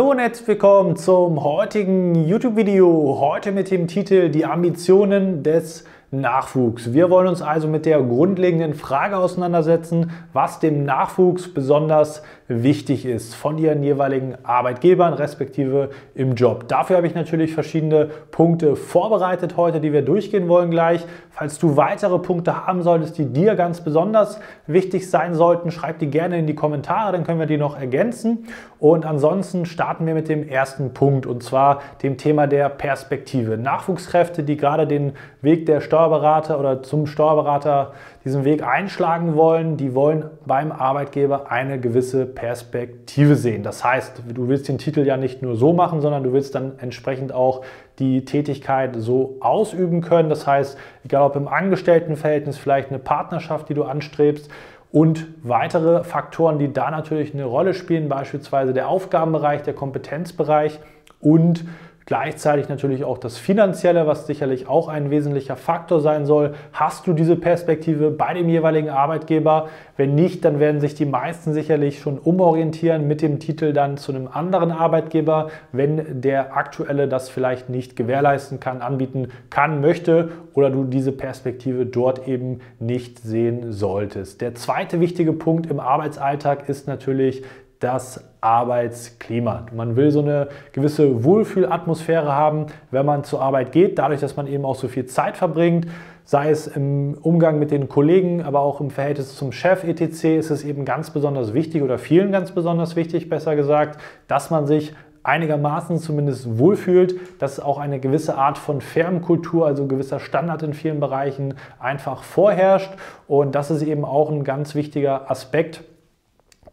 Hallo und herzlich willkommen zum heutigen YouTube-Video. Heute mit dem Titel Die Ambitionen des Nachwuchs. Wir wollen uns also mit der grundlegenden Frage auseinandersetzen, was dem Nachwuchs besonders wichtig ist von ihren jeweiligen Arbeitgebern respektive im Job. Dafür habe ich natürlich verschiedene Punkte vorbereitet heute, die wir durchgehen wollen gleich. Falls du weitere Punkte haben solltest, die dir ganz besonders wichtig sein sollten, schreib die gerne in die Kommentare, dann können wir die noch ergänzen. Und ansonsten starten wir mit dem ersten Punkt und zwar dem Thema der Perspektive. Nachwuchskräfte, die gerade den Weg der Steuer Steuerberater oder zum Steuerberater diesen Weg einschlagen wollen, die wollen beim Arbeitgeber eine gewisse Perspektive sehen. Das heißt, du willst den Titel ja nicht nur so machen, sondern du willst dann entsprechend auch die Tätigkeit so ausüben können. Das heißt, egal ob im Angestelltenverhältnis, vielleicht eine Partnerschaft, die du anstrebst und weitere Faktoren, die da natürlich eine Rolle spielen, beispielsweise der Aufgabenbereich, der Kompetenzbereich und Gleichzeitig natürlich auch das Finanzielle, was sicherlich auch ein wesentlicher Faktor sein soll. Hast du diese Perspektive bei dem jeweiligen Arbeitgeber? Wenn nicht, dann werden sich die meisten sicherlich schon umorientieren mit dem Titel dann zu einem anderen Arbeitgeber, wenn der aktuelle das vielleicht nicht gewährleisten kann, anbieten kann, möchte oder du diese Perspektive dort eben nicht sehen solltest. Der zweite wichtige Punkt im Arbeitsalltag ist natürlich das Arbeitsklima. Man will so eine gewisse Wohlfühlatmosphäre haben, wenn man zur Arbeit geht, dadurch, dass man eben auch so viel Zeit verbringt, sei es im Umgang mit den Kollegen, aber auch im Verhältnis zum Chef etc. ist es eben ganz besonders wichtig oder vielen ganz besonders wichtig, besser gesagt, dass man sich einigermaßen zumindest wohlfühlt, dass auch eine gewisse Art von Firmenkultur, also gewisser Standard in vielen Bereichen einfach vorherrscht. Und das ist eben auch ein ganz wichtiger Aspekt,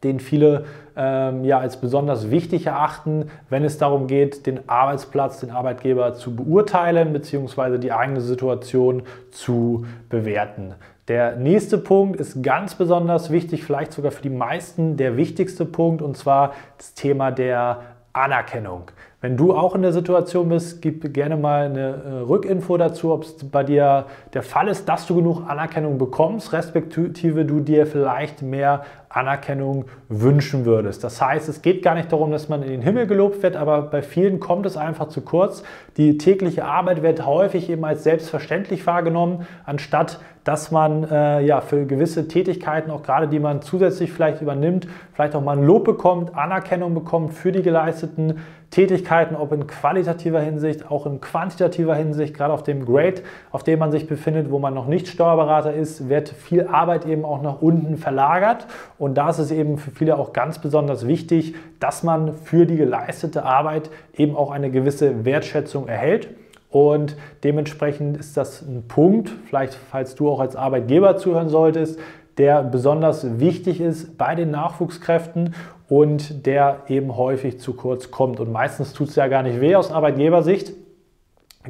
den viele ähm, ja, als besonders wichtig erachten, wenn es darum geht, den Arbeitsplatz, den Arbeitgeber zu beurteilen bzw. die eigene Situation zu bewerten. Der nächste Punkt ist ganz besonders wichtig, vielleicht sogar für die meisten der wichtigste Punkt, und zwar das Thema der Anerkennung. Wenn du auch in der Situation bist, gib gerne mal eine äh, Rückinfo dazu, ob es bei dir der Fall ist, dass du genug Anerkennung bekommst, respektive du dir vielleicht mehr Anerkennung wünschen würdest. Das heißt, es geht gar nicht darum, dass man in den Himmel gelobt wird, aber bei vielen kommt es einfach zu kurz. Die tägliche Arbeit wird häufig eben als selbstverständlich wahrgenommen, anstatt dass man äh, ja für gewisse Tätigkeiten, auch gerade die man zusätzlich vielleicht übernimmt, vielleicht auch mal ein Lob bekommt, Anerkennung bekommt für die geleisteten Tätigkeiten, ob in qualitativer Hinsicht, auch in quantitativer Hinsicht, gerade auf dem Grade, auf dem man sich befindet, wo man noch nicht Steuerberater ist, wird viel Arbeit eben auch nach unten verlagert. Und da ist es eben für viele auch ganz besonders wichtig, dass man für die geleistete Arbeit eben auch eine gewisse Wertschätzung erhält. Und dementsprechend ist das ein Punkt, vielleicht falls du auch als Arbeitgeber zuhören solltest, der besonders wichtig ist bei den Nachwuchskräften und der eben häufig zu kurz kommt. Und meistens tut es ja gar nicht weh aus Arbeitgebersicht,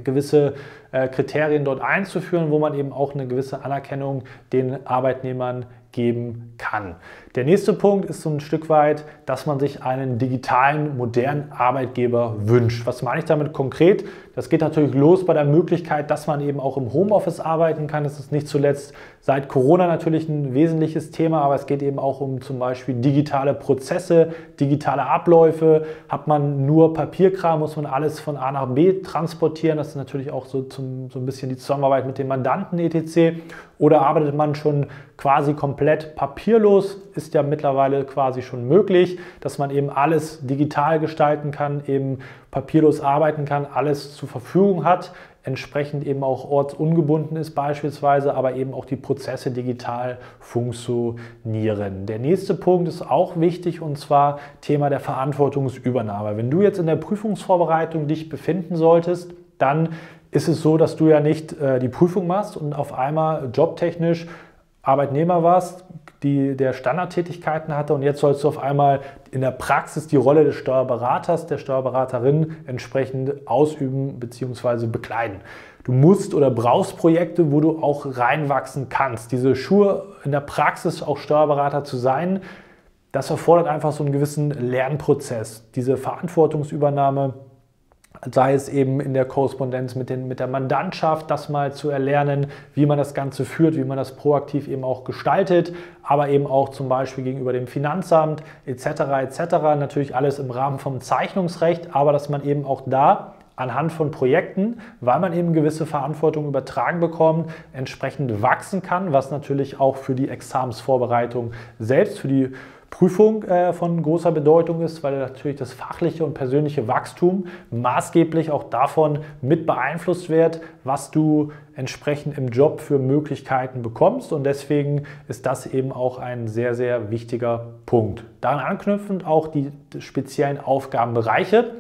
gewisse äh, Kriterien dort einzuführen, wo man eben auch eine gewisse Anerkennung den Arbeitnehmern geben kann. Der nächste Punkt ist so ein Stück weit, dass man sich einen digitalen, modernen Arbeitgeber wünscht. Was meine ich damit konkret? Das geht natürlich los bei der Möglichkeit, dass man eben auch im Homeoffice arbeiten kann. Das ist nicht zuletzt seit Corona natürlich ein wesentliches Thema, aber es geht eben auch um zum Beispiel digitale Prozesse, digitale Abläufe. Hat man nur Papierkram, muss man alles von A nach B transportieren. Das ist natürlich auch so, zum, so ein bisschen die Zusammenarbeit mit dem Mandanten etc. Oder arbeitet man schon quasi komplett papierlos? Ist ja mittlerweile quasi schon möglich, dass man eben alles digital gestalten kann, eben papierlos arbeiten kann, alles zur Verfügung hat, entsprechend eben auch ortsungebunden ist beispielsweise, aber eben auch die Prozesse digital funktionieren. Der nächste Punkt ist auch wichtig und zwar Thema der Verantwortungsübernahme. Wenn du jetzt in der Prüfungsvorbereitung dich befinden solltest, dann ist es so, dass du ja nicht äh, die Prüfung machst und auf einmal jobtechnisch Arbeitnehmer warst, die der Standardtätigkeiten hatte und jetzt sollst du auf einmal in der Praxis die Rolle des Steuerberaters, der Steuerberaterin entsprechend ausüben bzw. bekleiden. Du musst oder brauchst Projekte, wo du auch reinwachsen kannst. Diese Schuhe in der Praxis auch Steuerberater zu sein, das erfordert einfach so einen gewissen Lernprozess, diese Verantwortungsübernahme, sei es eben in der Korrespondenz mit, den, mit der Mandantschaft, das mal zu erlernen, wie man das Ganze führt, wie man das proaktiv eben auch gestaltet, aber eben auch zum Beispiel gegenüber dem Finanzamt etc. etc. Natürlich alles im Rahmen vom Zeichnungsrecht, aber dass man eben auch da anhand von Projekten, weil man eben gewisse Verantwortung übertragen bekommt, entsprechend wachsen kann, was natürlich auch für die Examensvorbereitung selbst, für die Prüfung äh, von großer Bedeutung ist, weil natürlich das fachliche und persönliche Wachstum maßgeblich auch davon mit beeinflusst wird, was du entsprechend im Job für Möglichkeiten bekommst. Und deswegen ist das eben auch ein sehr, sehr wichtiger Punkt. Daran anknüpfend auch die speziellen Aufgabenbereiche.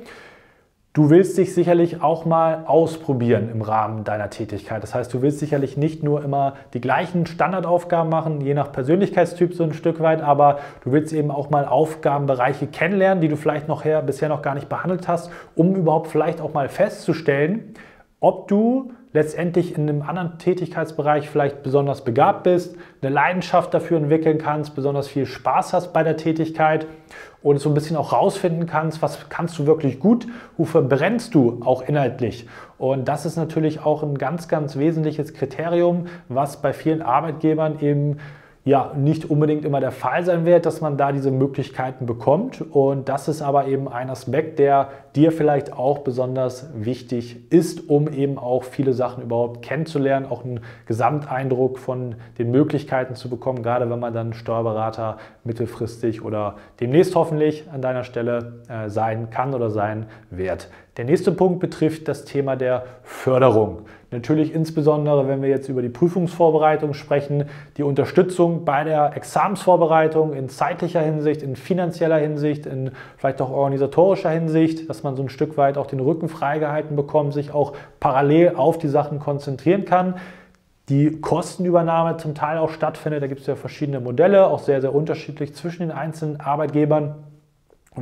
Du willst dich sicherlich auch mal ausprobieren im Rahmen deiner Tätigkeit. Das heißt, du willst sicherlich nicht nur immer die gleichen Standardaufgaben machen, je nach Persönlichkeitstyp so ein Stück weit, aber du willst eben auch mal Aufgabenbereiche kennenlernen, die du vielleicht noch her, bisher noch gar nicht behandelt hast, um überhaupt vielleicht auch mal festzustellen, ob du letztendlich in einem anderen Tätigkeitsbereich vielleicht besonders begabt bist, eine Leidenschaft dafür entwickeln kannst, besonders viel Spaß hast bei der Tätigkeit und so ein bisschen auch rausfinden kannst, was kannst du wirklich gut, wofür brennst du auch inhaltlich. Und das ist natürlich auch ein ganz, ganz wesentliches Kriterium, was bei vielen Arbeitgebern eben ja nicht unbedingt immer der Fall sein wird, dass man da diese Möglichkeiten bekommt. Und das ist aber eben ein Aspekt, der dir vielleicht auch besonders wichtig ist, um eben auch viele Sachen überhaupt kennenzulernen, auch einen Gesamteindruck von den Möglichkeiten zu bekommen, gerade wenn man dann Steuerberater mittelfristig oder demnächst hoffentlich an deiner Stelle äh, sein kann oder sein wird. Der nächste Punkt betrifft das Thema der Förderung. Natürlich insbesondere, wenn wir jetzt über die Prüfungsvorbereitung sprechen, die Unterstützung bei der Examensvorbereitung in zeitlicher Hinsicht, in finanzieller Hinsicht, in vielleicht auch organisatorischer Hinsicht, dass man so ein Stück weit auch den Rücken freigehalten bekommt, sich auch parallel auf die Sachen konzentrieren kann die Kostenübernahme zum Teil auch stattfindet. Da gibt es ja verschiedene Modelle, auch sehr, sehr unterschiedlich zwischen den einzelnen Arbeitgebern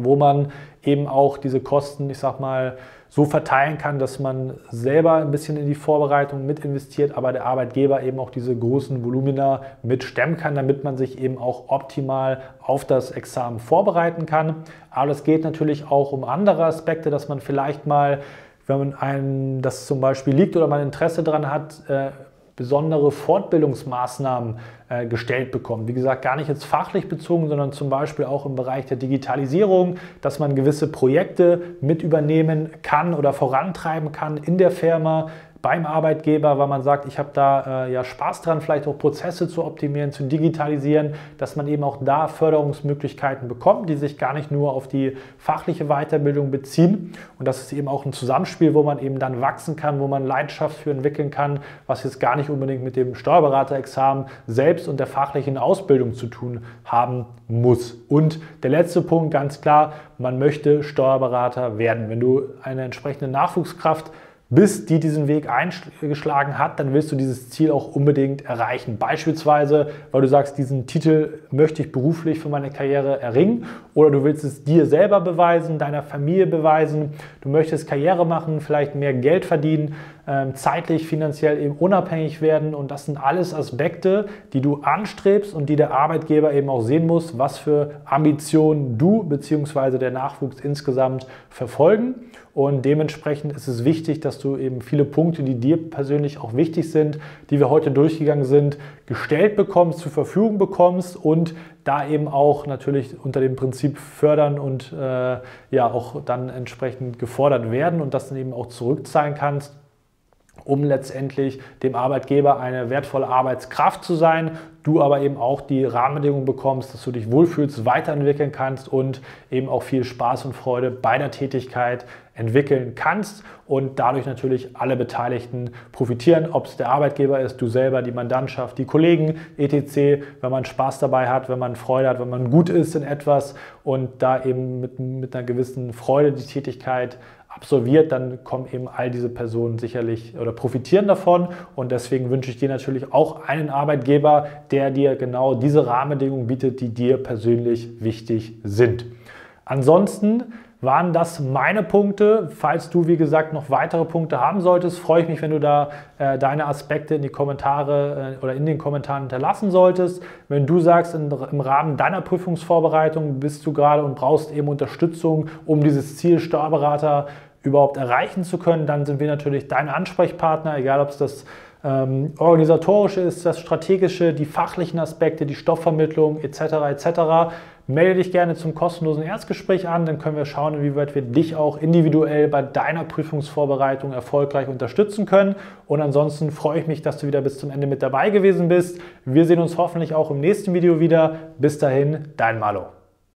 wo man eben auch diese Kosten, ich sag mal, so verteilen kann, dass man selber ein bisschen in die Vorbereitung mit investiert, aber der Arbeitgeber eben auch diese großen Volumina mit stemmen kann, damit man sich eben auch optimal auf das Examen vorbereiten kann. Aber es geht natürlich auch um andere Aspekte, dass man vielleicht mal, wenn man einem das zum Beispiel liegt oder man Interesse daran hat, äh, besondere Fortbildungsmaßnahmen äh, gestellt bekommen. Wie gesagt, gar nicht jetzt fachlich bezogen, sondern zum Beispiel auch im Bereich der Digitalisierung, dass man gewisse Projekte mit übernehmen kann oder vorantreiben kann in der Firma, beim Arbeitgeber, weil man sagt, ich habe da äh, ja Spaß dran, vielleicht auch Prozesse zu optimieren, zu digitalisieren, dass man eben auch da Förderungsmöglichkeiten bekommt, die sich gar nicht nur auf die fachliche Weiterbildung beziehen. Und das ist eben auch ein Zusammenspiel, wo man eben dann wachsen kann, wo man Leidenschaft für entwickeln kann, was jetzt gar nicht unbedingt mit dem Steuerberaterexamen selbst und der fachlichen Ausbildung zu tun haben muss. Und der letzte Punkt, ganz klar, man möchte Steuerberater werden. Wenn du eine entsprechende Nachwuchskraft bis die diesen Weg eingeschlagen hat, dann willst du dieses Ziel auch unbedingt erreichen. Beispielsweise, weil du sagst, diesen Titel möchte ich beruflich für meine Karriere erringen oder du willst es dir selber beweisen, deiner Familie beweisen, du möchtest Karriere machen, vielleicht mehr Geld verdienen, zeitlich, finanziell eben unabhängig werden und das sind alles Aspekte, die du anstrebst und die der Arbeitgeber eben auch sehen muss, was für Ambitionen du bzw. der Nachwuchs insgesamt verfolgen. Und dementsprechend ist es wichtig, dass du eben viele Punkte, die dir persönlich auch wichtig sind, die wir heute durchgegangen sind, gestellt bekommst, zur Verfügung bekommst und da eben auch natürlich unter dem Prinzip fördern und äh, ja auch dann entsprechend gefordert werden und das dann eben auch zurückzahlen kannst um letztendlich dem Arbeitgeber eine wertvolle Arbeitskraft zu sein, du aber eben auch die Rahmenbedingungen bekommst, dass du dich wohlfühlst, weiterentwickeln kannst und eben auch viel Spaß und Freude bei der Tätigkeit entwickeln kannst und dadurch natürlich alle Beteiligten profitieren, ob es der Arbeitgeber ist, du selber, die Mandantschaft, die Kollegen, etc., wenn man Spaß dabei hat, wenn man Freude hat, wenn man gut ist in etwas und da eben mit, mit einer gewissen Freude die Tätigkeit absolviert, dann kommen eben all diese Personen sicherlich oder profitieren davon. Und deswegen wünsche ich dir natürlich auch einen Arbeitgeber, der dir genau diese Rahmenbedingungen bietet, die dir persönlich wichtig sind. Ansonsten waren das meine Punkte. Falls du, wie gesagt, noch weitere Punkte haben solltest, freue ich mich, wenn du da äh, deine Aspekte in die Kommentare äh, oder in den Kommentaren hinterlassen solltest. Wenn du sagst, in, im Rahmen deiner Prüfungsvorbereitung bist du gerade und brauchst eben Unterstützung, um dieses Ziel Steuerberater überhaupt erreichen zu können, dann sind wir natürlich dein Ansprechpartner, egal ob es das ähm, organisatorische ist, das strategische, die fachlichen Aspekte, die Stoffvermittlung etc. etc. Melde dich gerne zum kostenlosen Erstgespräch an, dann können wir schauen, inwieweit wir dich auch individuell bei deiner Prüfungsvorbereitung erfolgreich unterstützen können. Und ansonsten freue ich mich, dass du wieder bis zum Ende mit dabei gewesen bist. Wir sehen uns hoffentlich auch im nächsten Video wieder. Bis dahin, dein Malo.